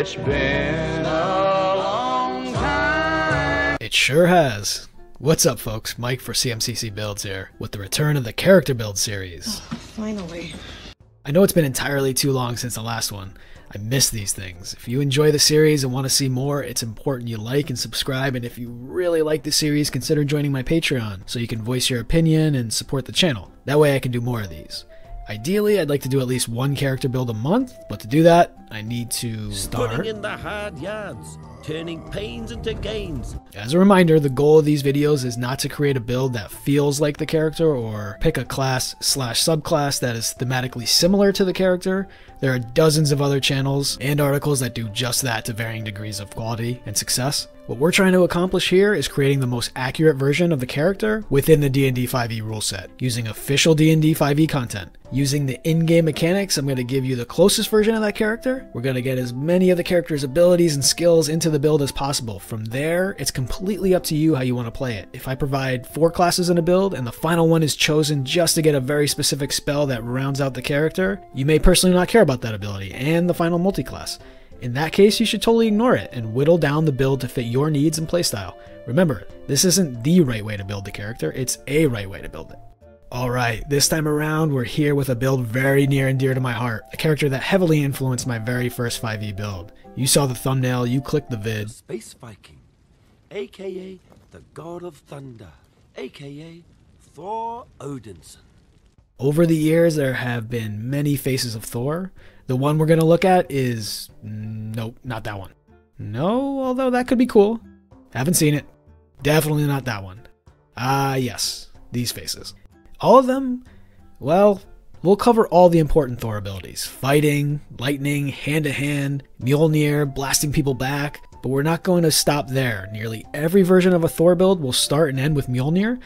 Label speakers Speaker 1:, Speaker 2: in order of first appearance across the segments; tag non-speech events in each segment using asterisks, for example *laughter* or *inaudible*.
Speaker 1: It's been a long time.
Speaker 2: It sure has. What's up, folks? Mike for CMCC Builds here, with the return of the Character Build series.
Speaker 3: Oh, finally.
Speaker 2: I know it's been entirely too long since the last one. I miss these things. If you enjoy the series and want to see more, it's important you like and subscribe. And if you really like the series, consider joining my Patreon so you can voice your opinion and support the channel. That way I can do more of these. Ideally, I'd like to do at least one character build a month, but to do that, I need to start.
Speaker 4: Putting in the hard yards, turning pains into gains.
Speaker 2: As a reminder, the goal of these videos is not to create a build that feels like the character or pick a class slash subclass that is thematically similar to the character. There are dozens of other channels and articles that do just that to varying degrees of quality and success. What we're trying to accomplish here is creating the most accurate version of the character within the D&D 5e rule set, using official D&D 5e content. Using the in-game mechanics, I'm going to give you the closest version of that character. We're going to get as many of the character's abilities and skills into the build as possible. From there, it's completely up to you how you want to play it. If I provide four classes in a build and the final one is chosen just to get a very specific spell that rounds out the character, you may personally not care about that ability and the final multiclass. In that case, you should totally ignore it and whittle down the build to fit your needs and playstyle. Remember, this isn't the right way to build the character, it's a right way to build it. Alright, this time around, we're here with a build very near and dear to my heart, a character that heavily influenced my very first 5e build. You saw the thumbnail, you clicked the vid.
Speaker 4: Space Viking, aka the God of Thunder, aka Thor Odinson.
Speaker 2: Over the years, there have been many faces of Thor. The one we're going to look at is. Nope, not that one. No, although that could be cool. Haven't seen it. Definitely not that one. Ah, yes, these faces. All of them, well, we'll cover all the important Thor abilities fighting, lightning, hand to hand, Mjolnir, blasting people back. But we're not going to stop there. Nearly every version of a Thor build will start and end with Mjolnir,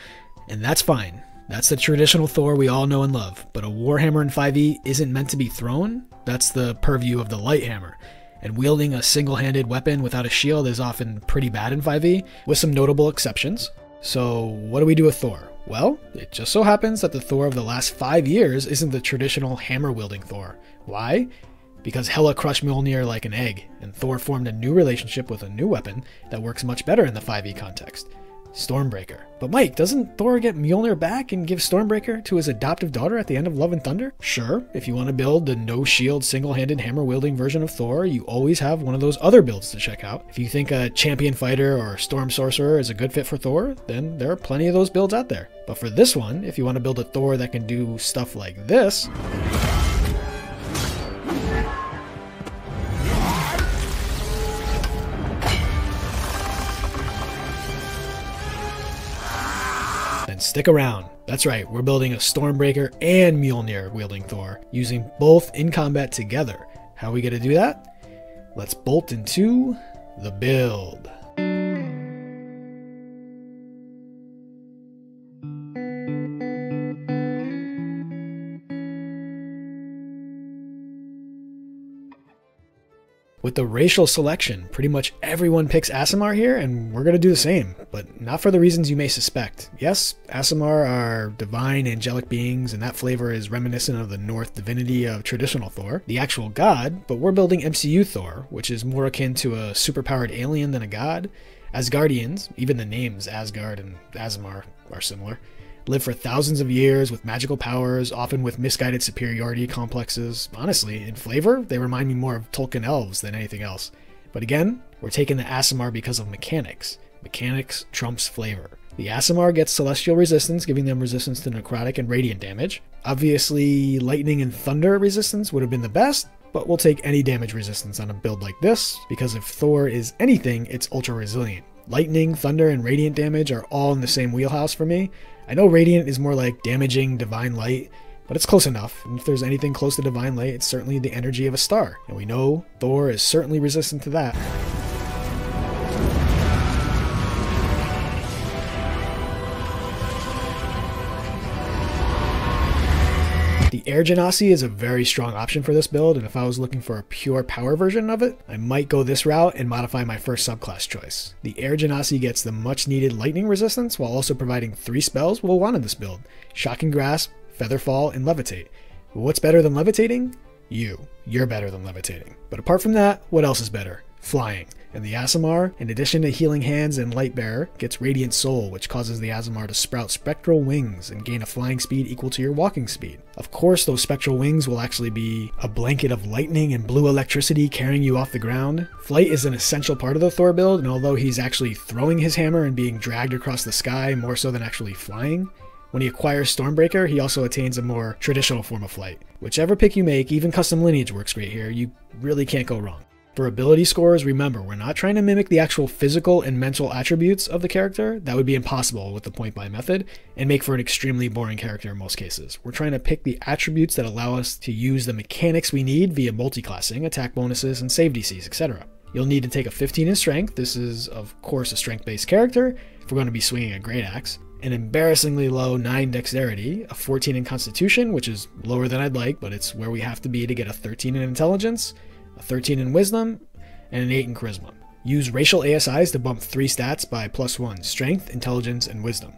Speaker 2: and that's fine. That's the traditional Thor we all know and love, but a Warhammer in 5e isn't meant to be thrown. That's the purview of the Lighthammer. And wielding a single handed weapon without a shield is often pretty bad in 5e, with some notable exceptions. So, what do we do with Thor? Well, it just so happens that the Thor of the last five years isn't the traditional hammer wielding Thor. Why? Because Hela crushed Mjolnir like an egg, and Thor formed a new relationship with a new weapon that works much better in the 5e context. Stormbreaker. But Mike, doesn't Thor get Mjolnir back and give Stormbreaker to his adoptive daughter at the end of Love and Thunder? Sure, if you want to build the no shield single handed hammer wielding version of Thor, you always have one of those other builds to check out. If you think a champion fighter or storm sorcerer is a good fit for Thor, then there are plenty of those builds out there. But for this one, if you want to build a Thor that can do stuff like this, stick around. That's right, we're building a Stormbreaker and Mjolnir wielding Thor, using both in combat together. How are we going to do that? Let's bolt into the build. With the racial selection, pretty much everyone picks Aasimar here, and we're going to do the same, but not for the reasons you may suspect. Yes, Aasimar are divine angelic beings, and that flavor is reminiscent of the Norse divinity of traditional Thor, the actual god, but we're building MCU Thor, which is more akin to a superpowered alien than a god. Asgardians, even the names Asgard and Aasimar are similar, live for thousands of years with magical powers, often with misguided superiority complexes. Honestly, in flavor, they remind me more of Tolkien elves than anything else. But again, we're taking the Aasimar because of mechanics. Mechanics trumps flavor. The Aasimar gets celestial resistance, giving them resistance to necrotic and radiant damage. Obviously, lightning and thunder resistance would have been the best, but we'll take any damage resistance on a build like this, because if Thor is anything, it's ultra resilient. Lightning, thunder, and radiant damage are all in the same wheelhouse for me. I know radiant is more like damaging divine light, but it's close enough. And if there's anything close to divine light, it's certainly the energy of a star. And we know Thor is certainly resistant to that. Air Genasi is a very strong option for this build, and if I was looking for a pure power version of it, I might go this route and modify my first subclass choice. The Air Genasi gets the much needed lightning resistance while also providing three spells we'll want in this build Shocking Grasp, Featherfall, and Levitate. What's better than levitating? You. You're better than levitating. But apart from that, what else is better? Flying. And the Aasimar, in addition to healing hands and light bearer, gets Radiant Soul, which causes the Aasimar to sprout spectral wings and gain a flying speed equal to your walking speed. Of course, those spectral wings will actually be a blanket of lightning and blue electricity carrying you off the ground. Flight is an essential part of the Thor build, and although he's actually throwing his hammer and being dragged across the sky more so than actually flying, when he acquires Stormbreaker, he also attains a more traditional form of flight. Whichever pick you make, even custom lineage works great here, you really can't go wrong. For ability scores, remember, we're not trying to mimic the actual physical and mental attributes of the character, that would be impossible with the point buy method, and make for an extremely boring character in most cases. We're trying to pick the attributes that allow us to use the mechanics we need via multiclassing, attack bonuses, and save DCs, etc. You'll need to take a 15 in strength, this is of course a strength based character, if we're going to be swinging a great axe, an embarrassingly low 9 dexterity, a 14 in constitution, which is lower than I'd like, but it's where we have to be to get a 13 in intelligence, a 13 in wisdom, and an 8 in charisma. Use racial ASIs to bump 3 stats by plus 1 strength, intelligence, and wisdom.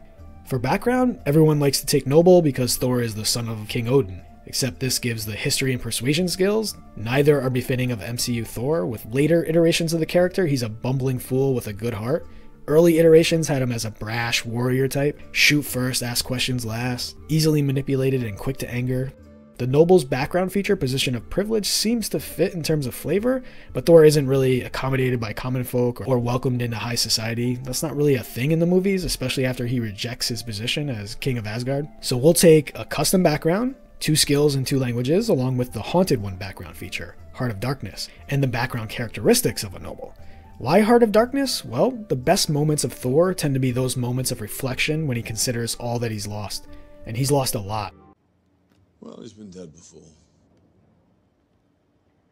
Speaker 2: For background, everyone likes to take noble because Thor is the son of King Odin, except this gives the history and persuasion skills. Neither are befitting of MCU Thor. With later iterations of the character, he's a bumbling fool with a good heart. Early iterations had him as a brash warrior type, shoot first, ask questions last, easily manipulated and quick to anger. The noble's background feature, position of privilege, seems to fit in terms of flavor, but Thor isn't really accommodated by common folk or welcomed into high society. That's not really a thing in the movies, especially after he rejects his position as King of Asgard. So we'll take a custom background, two skills and two languages, along with the Haunted One background feature, Heart of Darkness, and the background characteristics of a noble. Why Heart of Darkness? Well, the best moments of Thor tend to be those moments of reflection when he considers all that he's lost. And he's lost a lot.
Speaker 3: Well, he's been dead before.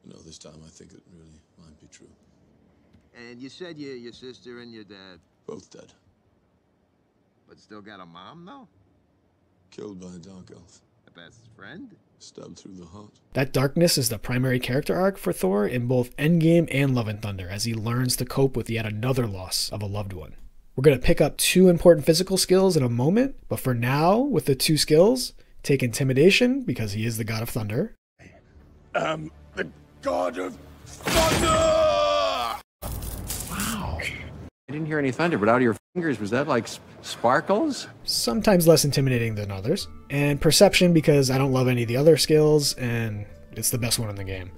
Speaker 3: You know, this time I think it really might be true.
Speaker 5: And you said your your sister and your dad,
Speaker 3: Both dead.
Speaker 5: but still got a mom though?
Speaker 3: Killed by a dark elf.
Speaker 5: A best friend?
Speaker 3: Stabbed through the heart.
Speaker 2: That darkness is the primary character arc for Thor in both Endgame and Love and Thunder as he learns to cope with yet another loss of a loved one. We're going to pick up two important physical skills in a moment, but for now, with the two skills, take Intimidation because he is the god of thunder,
Speaker 3: am the god of thunder! Wow.
Speaker 1: I didn't hear any thunder, but out of your fingers, was that like sparkles?
Speaker 2: sometimes less intimidating than others, and Perception because I don't love any of the other skills and it's the best one in the game.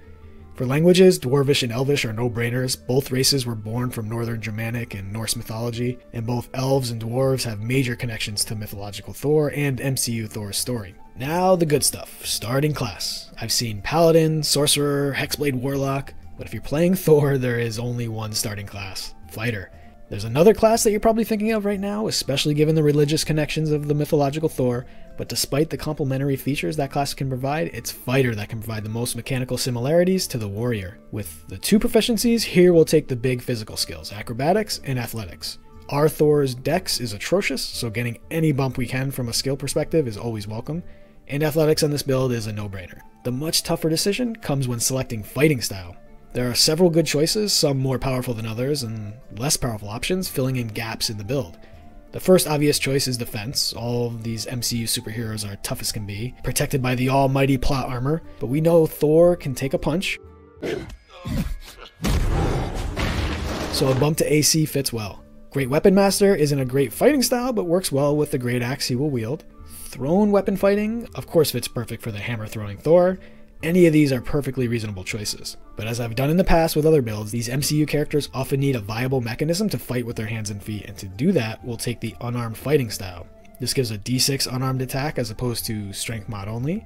Speaker 2: For languages, Dwarvish and Elvish are no brainers. Both races were born from Northern Germanic and Norse mythology, and both elves and dwarves have major connections to mythological Thor and MCU Thor's story. Now, the good stuff starting class. I've seen Paladin, Sorcerer, Hexblade Warlock, but if you're playing *laughs* Thor, there is only one starting class Fighter. There's another class that you're probably thinking of right now, especially given the religious connections of the mythological Thor, but despite the complementary features that class can provide, it's Fighter that can provide the most mechanical similarities to the Warrior. With the two proficiencies, here we'll take the big physical skills acrobatics and athletics. Our Thor's dex is atrocious, so getting any bump we can from a skill perspective is always welcome, and athletics on this build is a no brainer. The much tougher decision comes when selecting fighting style. There are several good choices, some more powerful than others, and less powerful options filling in gaps in the build. The first obvious choice is defense. All of these MCU superheroes are tough as can be, protected by the almighty plot armor, but we know Thor can take a punch. So a bump to AC fits well. Great Weapon Master isn't a great fighting style, but works well with the great axe he will wield. Thrown weapon fighting, of course, fits perfect for the hammer throwing Thor. Any of these are perfectly reasonable choices. But as I've done in the past with other builds, these MCU characters often need a viable mechanism to fight with their hands and feet, and to do that, we'll take the unarmed fighting style. This gives a d6 unarmed attack as opposed to strength mod only.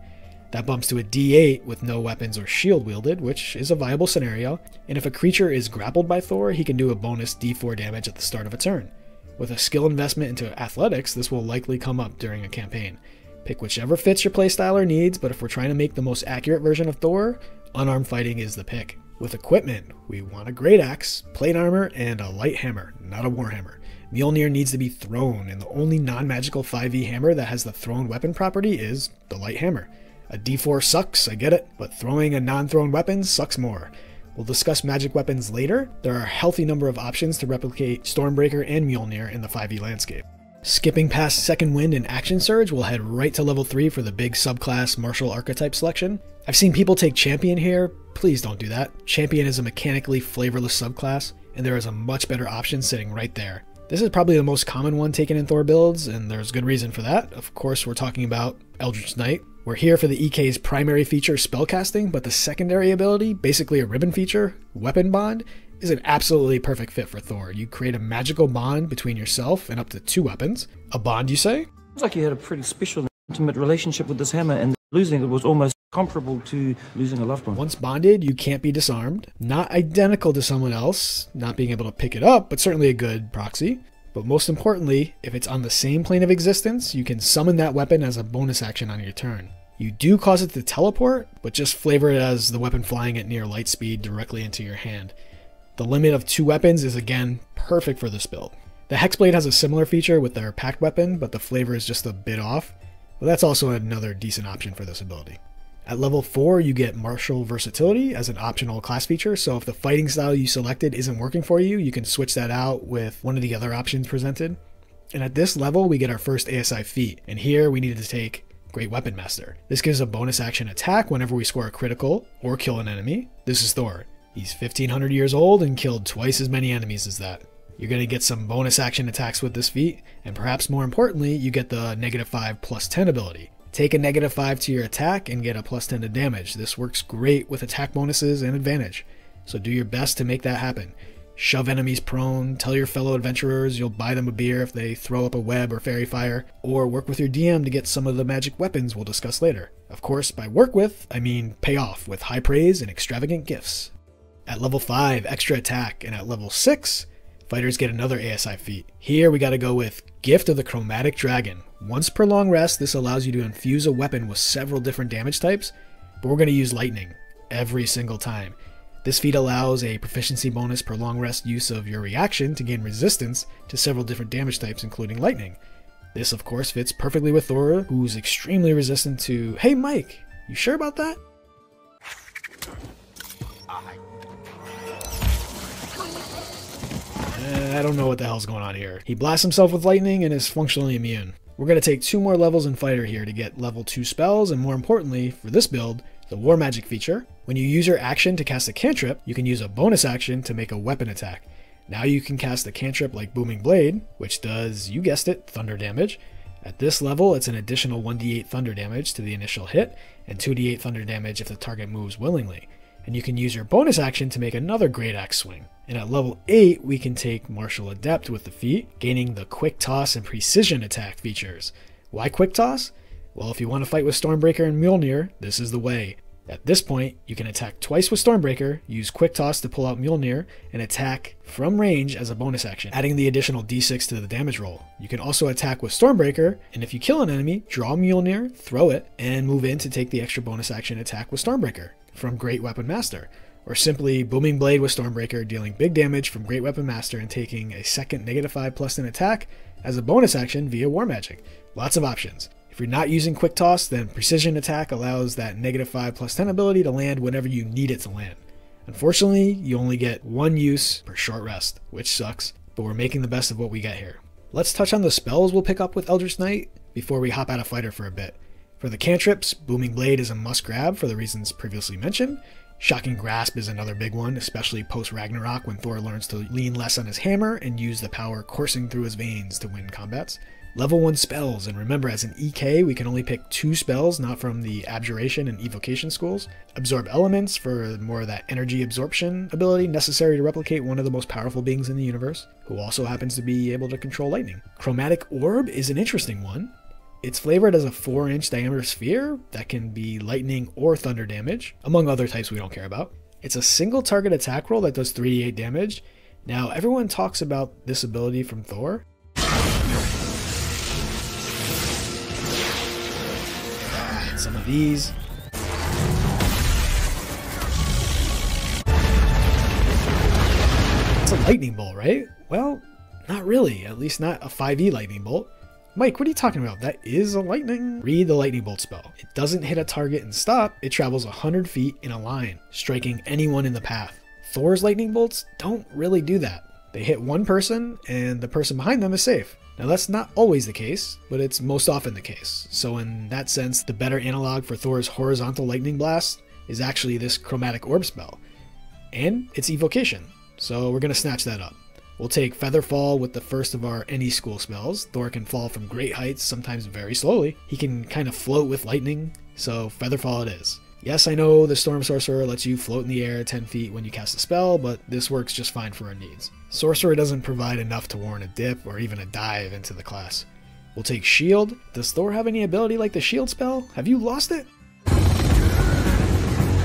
Speaker 2: That bumps to a d8 with no weapons or shield wielded, which is a viable scenario. And if a creature is grappled by Thor, he can do a bonus d4 damage at the start of a turn. With a skill investment into athletics, this will likely come up during a campaign. Pick whichever fits your playstyle or needs, but if we're trying to make the most accurate version of Thor, unarmed fighting is the pick. With equipment, we want a great axe, plate armor, and a light hammer, not a warhammer. Mjolnir needs to be thrown, and the only non magical 5e hammer that has the thrown weapon property is the light hammer. A d4 sucks, I get it, but throwing a non thrown weapon sucks more. We'll discuss magic weapons later. There are a healthy number of options to replicate Stormbreaker and Mjolnir in the 5e landscape. Skipping past Second Wind and Action Surge, we'll head right to level 3 for the big subclass martial archetype selection. I've seen people take Champion here, please don't do that. Champion is a mechanically flavorless subclass, and there is a much better option sitting right there. This is probably the most common one taken in Thor builds, and there's good reason for that. Of course, we're talking about Eldritch Knight. We're here for the EK's primary feature, spellcasting, but the secondary ability, basically a ribbon feature, Weapon Bond, is an absolutely perfect fit for Thor. You create a magical bond between yourself and up to two weapons. A bond, you say?
Speaker 6: It's like you had a pretty special, intimate relationship with this hammer, and losing it was almost comparable to losing a loved one.
Speaker 2: Once bonded, you can't be disarmed. Not identical to someone else, not being able to pick it up, but certainly a good proxy. But most importantly, if it's on the same plane of existence, you can summon that weapon as a bonus action on your turn. You do cause it to teleport, but just flavor it as the weapon flying at near light speed directly into your hand. The limit of two weapons is again perfect for this build. The Hexblade has a similar feature with their pact weapon, but the flavor is just a bit off, but that's also another decent option for this ability. At level 4, you get martial versatility as an optional class feature, so if the fighting style you selected isn't working for you, you can switch that out with one of the other options presented. And at this level, we get our first ASI feat, and here we needed to take Great Weapon Master. This gives a bonus action attack whenever we score a critical or kill an enemy. This is Thor. He's 1500 years old and killed twice as many enemies as that. You're going to get some bonus action attacks with this feat, and perhaps more importantly, you get the negative 5 plus 10 ability. Take a negative 5 to your attack and get a plus 10 to damage. This works great with attack bonuses and advantage, so do your best to make that happen. Shove enemies prone, tell your fellow adventurers you'll buy them a beer if they throw up a web or faerie fire, or work with your DM to get some of the magic weapons we'll discuss later. Of course, by work with, I mean pay off with high praise and extravagant gifts. At level 5, extra attack, and at level 6, fighters get another ASI feat. Here we gotta go with Gift of the Chromatic Dragon. Once per long rest, this allows you to infuse a weapon with several different damage types, but we're gonna use lightning every single time. This feat allows a proficiency bonus per long rest use of your reaction to gain resistance to several different damage types, including lightning. This, of course, fits perfectly with Thor, who's extremely resistant to. Hey, Mike, you sure about that? Eh, I don't know what the hell's going on here. He blasts himself with lightning and is functionally immune. We're going to take two more levels in Fighter here to get level 2 spells, and more importantly, for this build, the War Magic feature. When you use your action to cast a cantrip, you can use a bonus action to make a weapon attack. Now you can cast a cantrip like Booming Blade, which does, you guessed it, thunder damage. At this level, it's an additional 1d8 thunder damage to the initial hit, and 2d8 thunder damage if the target moves willingly and you can use your bonus action to make another Great Axe swing. And at level 8, we can take Martial Adept with the feat, gaining the Quick Toss and Precision Attack features. Why Quick Toss? Well, if you want to fight with Stormbreaker and Mjolnir, this is the way. At this point, you can attack twice with Stormbreaker, use Quick Toss to pull out Mjolnir, and attack from range as a bonus action, adding the additional d6 to the damage roll. You can also attack with Stormbreaker, and if you kill an enemy, draw Mjolnir, throw it, and move in to take the extra bonus action attack with Stormbreaker from Great Weapon Master, or simply Booming Blade with Stormbreaker, dealing big damage from Great Weapon Master and taking a second negative 5 plus an attack as a bonus action via War Magic. Lots of options. If you're not using Quick Toss, then Precision Attack allows that negative 5 plus 10 ability to land whenever you need it to land. Unfortunately, you only get one use per short rest, which sucks, but we're making the best of what we get here. Let's touch on the spells we'll pick up with Eldritch Knight before we hop out of Fighter for a bit. For the cantrips, Booming Blade is a must grab for the reasons previously mentioned. Shocking Grasp is another big one, especially post Ragnarok when Thor learns to lean less on his hammer and use the power coursing through his veins to win combats. Level 1 spells, and remember as an EK we can only pick two spells, not from the Abjuration and Evocation schools. Absorb Elements for more of that energy absorption ability necessary to replicate one of the most powerful beings in the universe, who also happens to be able to control lightning. Chromatic Orb is an interesting one. It's flavored as a 4 inch diameter sphere that can be lightning or thunder damage, among other types we don't care about. It's a single target attack roll that does 3d8 damage. Now, everyone talks about this ability from Thor. Some of these. It's a lightning bolt, right? Well, not really, at least not a 5e lightning bolt. Mike, what are you talking about? That is a lightning. Read the lightning bolt spell. It doesn't hit a target and stop, it travels 100 feet in a line, striking anyone in the path. Thor's lightning bolts don't really do that. They hit one person, and the person behind them is safe. Now, that's not always the case, but it's most often the case. So, in that sense, the better analog for Thor's horizontal lightning blast is actually this chromatic orb spell. And it's evocation, so we're going to snatch that up. We'll take Featherfall with the first of our any school spells. Thor can fall from great heights, sometimes very slowly. He can kind of float with lightning, so Featherfall it is. Yes, I know the Storm Sorcerer lets you float in the air 10 feet when you cast a spell, but this works just fine for our needs. Sorcerer doesn't provide enough to warrant a dip or even a dive into the class. We'll take Shield. Does Thor have any ability like the Shield spell? Have you lost it?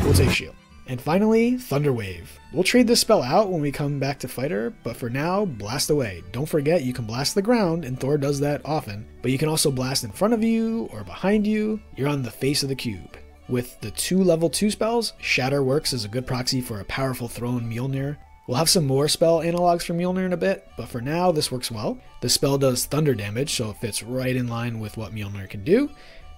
Speaker 2: We'll take Shield. And finally, Thunderwave. We'll trade this spell out when we come back to Fighter, but for now, blast away. Don't forget you can blast the ground, and Thor does that often, but you can also blast in front of you or behind you. You're on the face of the cube. With the two level 2 spells, Shatter works as a good proxy for a powerful thrown Mjolnir. We'll have some more spell analogs for Mjolnir in a bit, but for now this works well. The spell does thunder damage, so it fits right in line with what Mjolnir can do.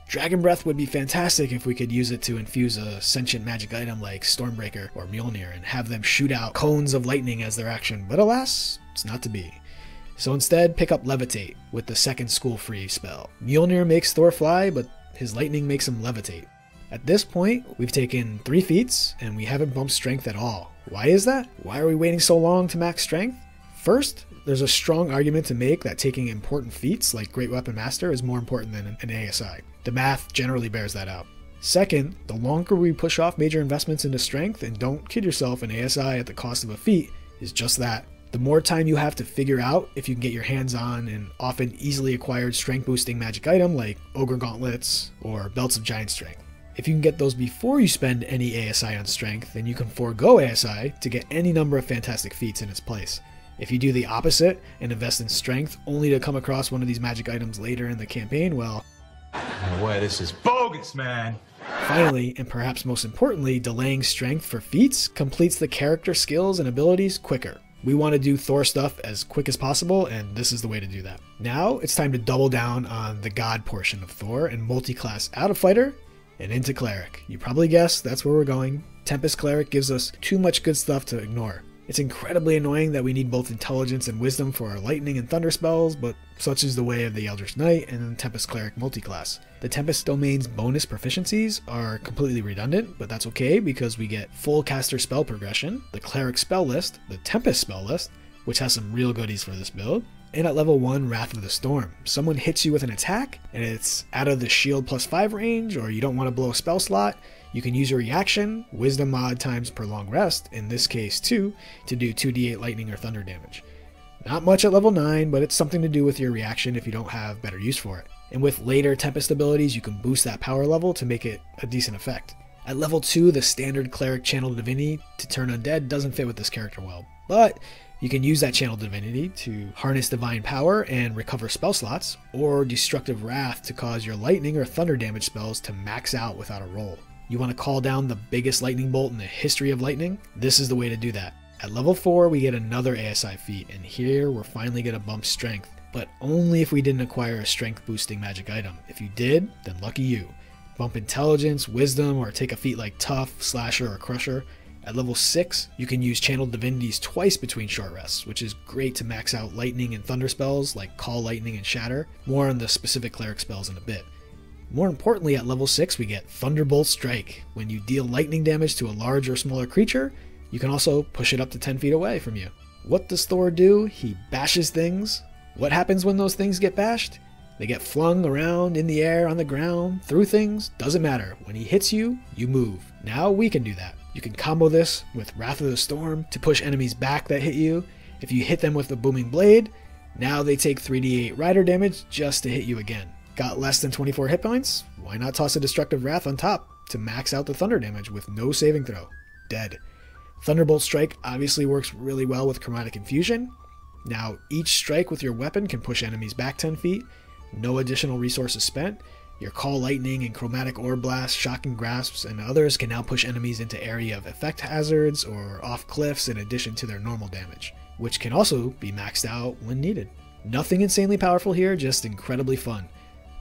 Speaker 2: Dragon Breath would be fantastic if we could use it to infuse a sentient magic item like Stormbreaker or Mjolnir and have them shoot out cones of lightning as their action, but alas, it's not to be. So instead, pick up Levitate with the second school free spell. Mjolnir makes Thor fly, but his lightning makes him levitate. At this point, we've taken 3 feats, and we haven't bumped strength at all. Why is that? Why are we waiting so long to max strength? First, there's a strong argument to make that taking important feats like Great Weapon Master is more important than an ASI. The math generally bears that out. Second, the longer we push off major investments into strength, and don't kid yourself, an ASI at the cost of a feat is just that. The more time you have to figure out if you can get your hands on an often easily acquired strength boosting magic item like Ogre Gauntlets or Belts of Giant Strength. If you can get those before you spend any ASI on strength, then you can forego ASI to get any number of fantastic feats in its place. If you do the opposite and invest in strength only to come across one of these magic items later in the campaign, well.
Speaker 7: No way, this is bogus, man.
Speaker 2: Finally, and perhaps most importantly, delaying strength for feats completes the character skills and abilities quicker. We want to do Thor stuff as quick as possible, and this is the way to do that. Now, it's time to double down on the God portion of Thor and multi class out of fighter and into Cleric. You probably guessed that's where we're going. Tempest Cleric gives us too much good stuff to ignore. It's incredibly annoying that we need both intelligence and wisdom for our lightning and thunder spells, but such is the way of the Eldritch Knight and Tempest Cleric multiclass. The Tempest Domain's bonus proficiencies are completely redundant, but that's okay because we get full caster spell progression, the Cleric spell list, the Tempest spell list, which has some real goodies for this build, and at level 1, Wrath of the Storm. Someone hits you with an attack, and it's out of the shield plus 5 range, or you don't want to blow a spell slot, you can use your reaction, Wisdom mod times per long rest, in this case 2, to do 2d8 lightning or thunder damage. Not much at level 9, but it's something to do with your reaction if you don't have better use for it. And with later Tempest abilities, you can boost that power level to make it a decent effect. At level 2, the standard Cleric Channel Divinity to turn undead doesn't fit with this character well, but you can use that channel divinity to harness divine power and recover spell slots, or destructive wrath to cause your lightning or thunder damage spells to max out without a roll. You want to call down the biggest lightning bolt in the history of lightning? This is the way to do that. At level 4, we get another ASI feat, and here we're finally going to bump strength, but only if we didn't acquire a strength boosting magic item. If you did, then lucky you. Bump intelligence, wisdom, or take a feat like tough, slasher, or crusher, at level 6, you can use Channeled Divinities twice between short rests, which is great to max out lightning and thunder spells like Call Lightning and Shatter. More on the specific cleric spells in a bit. More importantly, at level 6, we get Thunderbolt Strike. When you deal lightning damage to a large or smaller creature, you can also push it up to 10 feet away from you. What does Thor do? He bashes things. What happens when those things get bashed? They get flung around in the air, on the ground, through things. Doesn't matter. When he hits you, you move. Now we can do that. You can combo this with Wrath of the Storm to push enemies back that hit you. If you hit them with the Booming Blade, now they take 3d8 rider damage just to hit you again. Got less than 24 hit points? Why not toss a Destructive Wrath on top to max out the thunder damage with no saving throw? Dead. Thunderbolt Strike obviously works really well with Chromatic Infusion. Now, each strike with your weapon can push enemies back 10 feet, no additional resources spent, your Call Lightning and Chromatic Orb Blast, Shocking Grasps, and others can now push enemies into area of effect hazards or off cliffs in addition to their normal damage, which can also be maxed out when needed. Nothing insanely powerful here, just incredibly fun.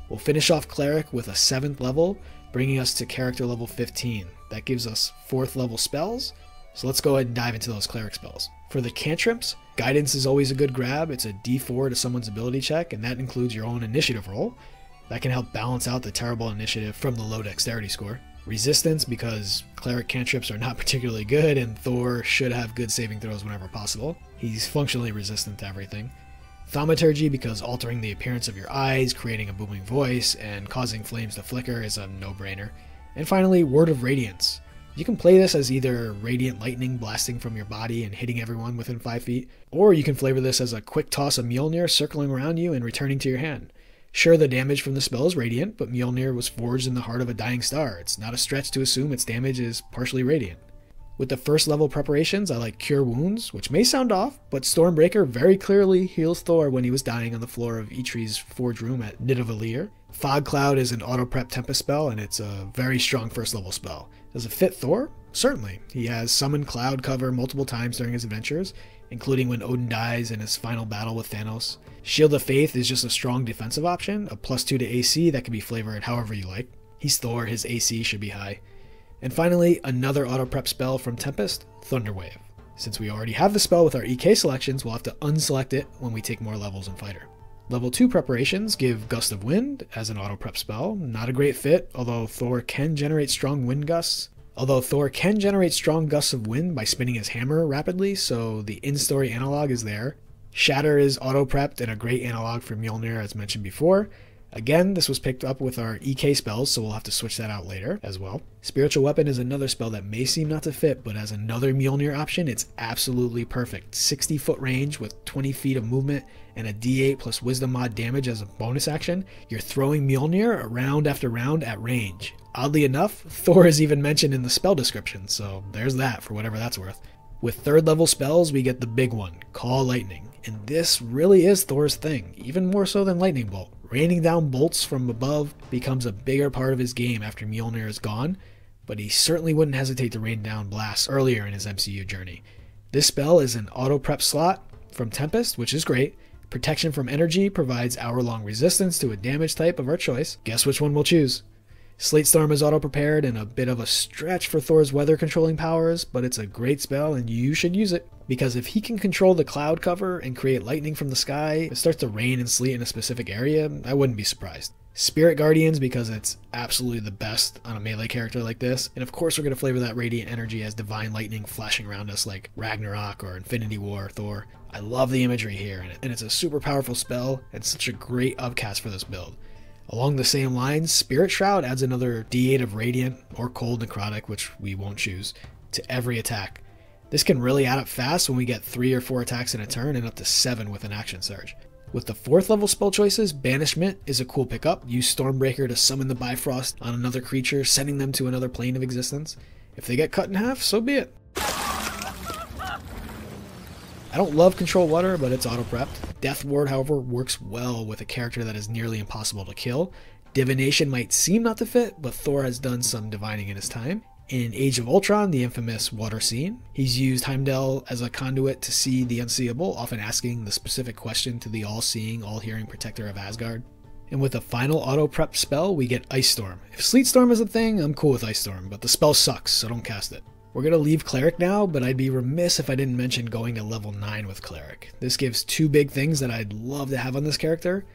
Speaker 2: We'll finish off Cleric with a 7th level, bringing us to character level 15. That gives us 4th level spells, So let's go ahead and dive into those cleric spells. For the cantrips, guidance is always a good grab. It's a d4 to someone's ability check, and that includes your own initiative roll. That can help balance out the terrible initiative from the low dexterity score. Resistance, because cleric cantrips are not *laughs* particularly good, and Thor should have good saving throws whenever possible. He's functionally resistant to everything. Thaumaturgy, because altering the appearance of your eyes, creating a booming voice, and causing flames to flicker is a no brainer. And finally, Word of Radiance. You can play this as either radiant lightning blasting from your body and hitting everyone within 5 feet, or you can flavor this as a quick toss of Mjolnir circling around you and returning to your hand. Sure, the damage from the spell is radiant, but Mjolnir was forged in the heart of a dying star. It's not a stretch to assume its damage is partially radiant. With the first level preparations, I like Cure Wounds, which may sound off, but Stormbreaker very clearly heals Thor when he was dying on the floor of Eitri's forge room at Nidavellir. Fog Cloud is an auto prep Tempest spell, and it's a very strong first level spell. Does it fit Thor? Certainly. He has summoned Cloud cover multiple times during his adventures, including when Odin dies in his final battle with Thanos. Shield of Faith is just a strong defensive option, a plus 2 to AC that can be flavored however you like. He's Thor, his AC should be high. And finally, another auto prep spell from Tempest, Thunderwave. Since we already have the spell with our EK selections, we'll have to unselect it when we take more levels in Fighter. Level 2 preparations give Gust of Wind as an auto prep spell. Not a great fit, although Thor can generate strong wind gusts. Although Thor can generate strong gusts of wind by spinning his hammer rapidly, so the in story analog is there. Shatter is auto prepped and a great analog for Mjolnir, as mentioned before. Again, this was picked up with our EK spells, so we'll have to switch that out later as well. Spiritual Weapon is another spell that may seem not to fit, but as another Mjolnir option, it's absolutely perfect. 60 foot range with 20 feet of movement and a d8 plus Wisdom mod damage as a bonus action. You're throwing Mjolnir round after round at range. Oddly enough, *laughs* Thor is even mentioned in the spell description, so there's that for whatever that's worth. With third level spells, we get the big one, Call Lightning. And this really is Thor's thing, even more so than Lightning Bolt. Raining down bolts from above becomes a bigger part of his game after Mjolnir is gone, but he certainly wouldn't hesitate to rain down blasts earlier in his MCU journey. This spell is an auto prep slot from Tempest, which is great. Protection from energy provides hour long resistance to a damage type of our choice. Guess which one we'll choose? Sleet Storm is auto prepared and a bit of a stretch for Thor's weather controlling powers, but it's a great spell and you should use it. Because if he can control the cloud cover and create lightning from the sky, it starts to rain and sleet in a specific area, I wouldn't be surprised. Spirit Guardians because it's absolutely the best on a melee character like this. And of course, we're going to flavor that radiant energy as divine lightning flashing around us like Ragnarok or Infinity War Thor. I love the imagery here, and it's a super powerful spell and such a great upcast for this build. Along the same lines, Spirit Shroud adds another d8 of Radiant or Cold Necrotic, which we won't choose, to every attack. This can really add up fast when we get 3 or 4 attacks in a turn and up to 7 with an action surge. With the 4th level spell choices, Banishment is a cool pickup. Use Stormbreaker to summon the Bifrost on another creature, sending them to another plane of existence. If they get cut in half, so be it. I don't love Control Water, but it's auto-prepped. Death Ward, however, works well with a character that is nearly impossible to kill. Divination might seem not to fit, but Thor has done some divining in his time. In Age of Ultron, the infamous water scene, he's used Heimdall as a conduit to see the unseeable, often asking the specific question to the all-seeing, all-hearing protector of Asgard. And with a final auto prep spell, we get Ice Storm. If Sleet Storm is a thing, I'm cool with Ice Storm, but the spell sucks, so don't cast it. We're going to leave Cleric now, but I'd be remiss if I didn't mention going to level 9 with Cleric. This gives two big things that I'd love to have on this character.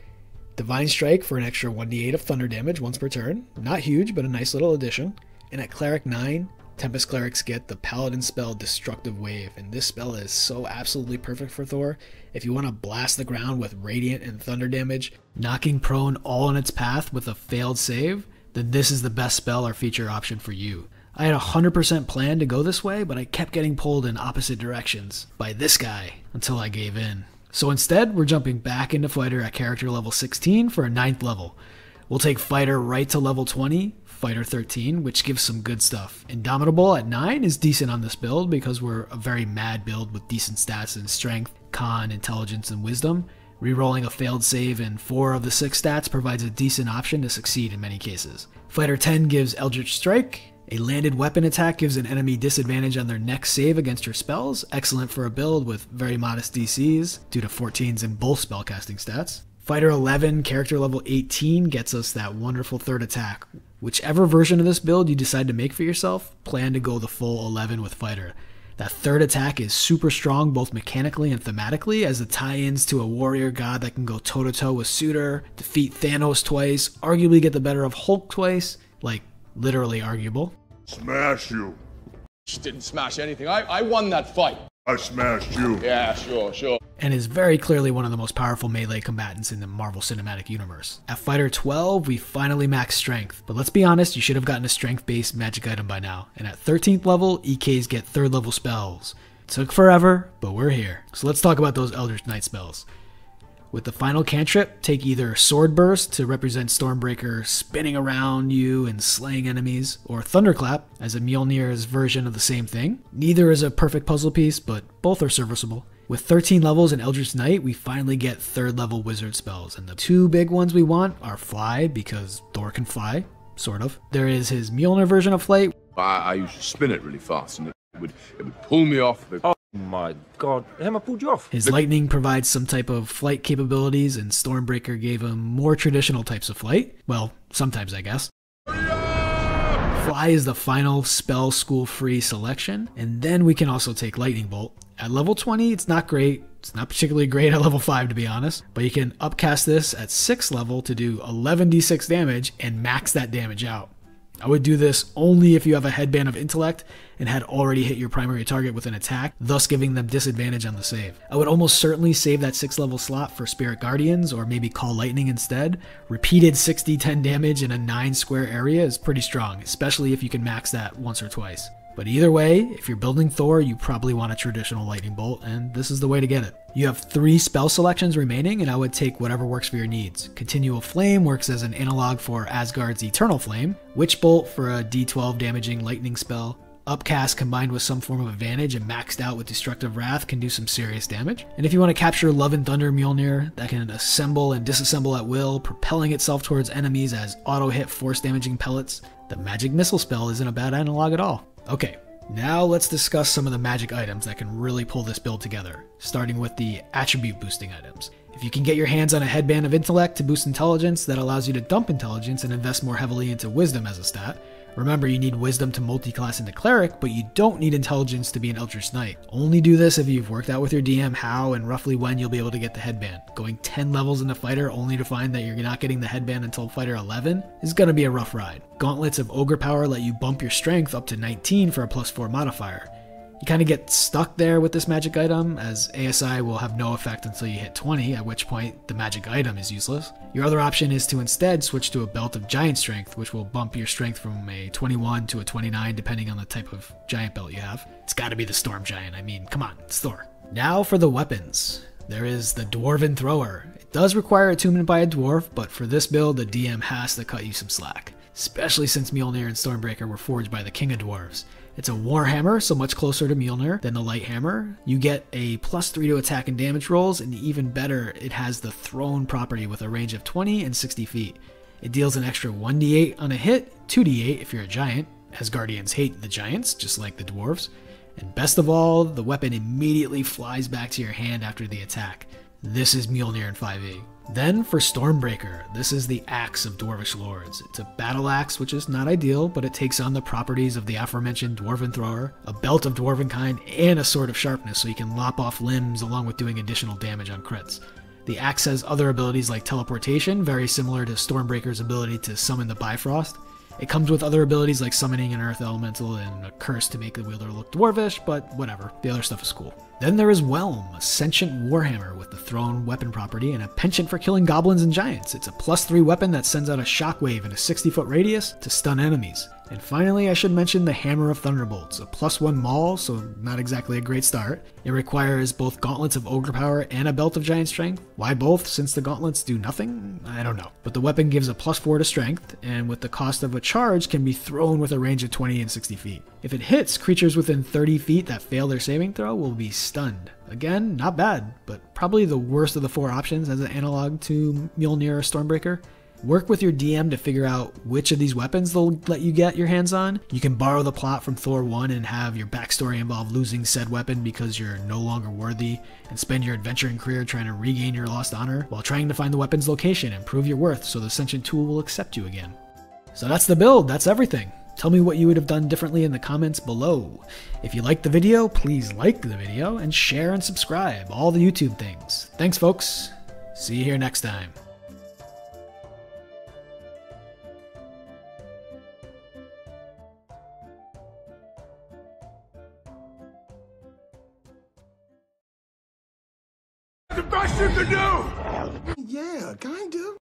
Speaker 2: Divine Strike for an extra 1d8 of thunder damage once per turn. Not huge, but a nice little addition. And at Cleric 9, Tempest Clerics get the Paladin spell Destructive Wave, and this spell is so absolutely perfect for Thor. If you want to blast the ground with Radiant and Thunder damage, knocking prone all in its path with a failed save, then this is the best spell or feature option for you. I had a 100% plan to go this way, but I kept getting pulled in opposite directions by this guy until I gave in. So instead, we're jumping back into Fighter at character level 16 for a 9th level. We'll take Fighter right to level 20, Fighter 13, which gives some good stuff. Indomitable at 9 is decent on this build because we're a very mad build with decent stats in Strength, Con, Intelligence, and Wisdom. Rerolling a failed save in 4 of the 6 stats provides a decent option to succeed in many cases. Fighter 10 gives Eldritch Strike, a landed weapon attack gives an enemy disadvantage on their next save against your spells, excellent for a build with very modest DCs due to 14s in both spellcasting stats. Fighter 11, character level 18, gets us that wonderful third attack. Whichever version of this build you decide to make for yourself, plan to go the full 11 with Fighter. That third attack is super strong both mechanically and thematically as the tie-ins to a warrior god that can go toe-to-toe with Surtur, defeat Thanos twice, arguably get the better of Hulk twice, like literally arguable.
Speaker 8: Smash you.
Speaker 3: Just didn't smash anything. I, I won that fight.
Speaker 8: I smashed you.
Speaker 3: Yeah, sure, sure.
Speaker 2: and is very clearly one of the most powerful melee combatants in the Marvel Cinematic Universe. At Fighter 12, we finally max strength, but let's be honest, you should have gotten a strength based magic item by now. And at 13th level, EKs get third level spells. took forever, but we're here. So let's talk about those Eldritch Knight spells. With the final cantrip, take either Sword Burst to represent Stormbreaker spinning around you and slaying enemies, or Thunderclap as a Mjolnir's version of the same thing. Neither is a perfect puzzle piece, but both are serviceable. With 13 levels in Eldritch Knight, we finally get third level wizard spells, and the two big ones we want are Fly, because Thor can fly, sort of. There is his Mjolnir version of Flight,
Speaker 3: I, I used to spin it really fast, and it would it would pull me off the.
Speaker 6: Oh my god, Hammer pulled you off.
Speaker 2: His lightning provides some type of flight capabilities, and Stormbreaker gave him more traditional types of flight. Well, sometimes, I guess. Fly is the final spell school free selection, and then we can also take Lightning Bolt. At level 20, it's not great. It's not particularly great at *laughs* level 5, to be honest, but you can upcast this at 6th level to do 11d6 damage and max that damage out. I would do this only if you have a headband of intellect and had already hit your primary target with an attack, thus giving them disadvantage on the save. I would almost certainly save that 6th level slot for Spirit Guardians or maybe Call Lightning instead. Repeated 60 10 damage in a 9 square area is pretty strong, especially if you can max that once or twice. But either way, if you're building Thor, you probably want a traditional lightning bolt, and this is the way to get it. You have three spell selections remaining, and I would take whatever works for your needs. Continual Flame works as an analog for Asgard's Eternal Flame, Witch Bolt for a d12 damaging lightning spell, Upcast combined with some form of advantage and maxed out with Destructive Wrath can do some serious damage. And if you want to capture Love and Thunder Mjolnir, that can assemble and disassemble at will, propelling itself towards enemies as auto hit force damaging pellets, the Magic Missile spell isn't a bad analog at all. Okay, now let's discuss some of the magic items that can really pull this build together, starting with the attribute boosting items. If you can get your hands on a headband of intellect to boost intelligence, that allows you to dump intelligence and invest more heavily into wisdom as a stat. Remember, you need wisdom to multi-class into cleric, but you don't need intelligence to be an Eldritch Knight. Only do this if you've worked out with your DM how and roughly when you'll be able to get the headband. Going 10 levels into fighter only to find that you're not getting the headband until fighter 11 is gonna be a rough ride. Gauntlets of Ogre Power let you bump your strength up to 19 for a plus 4 modifier. You kind of get stuck there with this magic item, as ASI will have no effect until you hit 20, at which point the magic item is useless. Your other option is to instead switch to a belt of giant strength, which will bump your strength from a 21 to a 29 depending on the type of giant belt you have. It's gotta be the Storm Giant, I mean, come on, it's Thor. Now for the weapons. There is the Dwarven Thrower. It does require attunement by a dwarf, but for this build, the DM has to cut you some slack. Especially since Mjolnir and Stormbreaker were forged by the King of Dwarves. It's a Warhammer, so much closer to Mjolnir than the Light Hammer. You get a plus 3 to attack and damage rolls, and even better, it has the thrown property with a range of 20 and 60 feet. It deals an extra 1d8 on a hit, 2d8 if you're a giant, Asgardians hate the giants, just like the dwarves. And best of all, the weapon immediately flies back to your hand after the attack. This is Mjolnir in 5e. Then for Stormbreaker, this is the Axe of Dwarvish Lords. It's a battle axe, which is not ideal, but it takes on the properties of the aforementioned Dwarven Thrower, a belt of Dwarvenkind, and a sword of sharpness, so you can lop off limbs along with doing additional damage on crits. The axe has other abilities like teleportation, very similar to Stormbreaker's ability to summon the Bifrost. It comes with other abilities like summoning an earth elemental and a curse to make the wielder look dwarvish, but whatever, the other stuff is cool. Then there is Whelm, a sentient warhammer with the thrown weapon property and a penchant for killing goblins and giants. It's a plus 3 weapon that sends out a shockwave in a 60 foot radius to stun enemies. And finally, I should mention the Hammer of Thunderbolts, a plus 1 maul, so not exactly a great start. It requires both gauntlets of ogre power and a belt of giant strength. Why both, since the gauntlets do nothing? I don't know. But the weapon gives a plus 4 to strength, and with the cost of a charge, can be thrown with a range of 20 and 60 feet. If it hits, creatures within 30 feet that fail their saving throw will be stunned. Again, not bad, but probably the worst of the four options as an analog to Mjolnir or Stormbreaker. Work with your DM to figure out which of these weapons they'll let you get your hands on. You can borrow the plot from Thor 1 and have your backstory involve losing said weapon because you're no longer worthy, and spend your adventuring career trying to regain your lost honor while trying to find the weapon's location and prove your worth so the sentient tool will accept you again. So that's the build, that's everything. Tell me what you would have done differently in the comments below. If you liked the video, please like the video and share and subscribe. All the YouTube things. Thanks, folks. See you here next time.
Speaker 8: The best you can do! Yeah, kinda.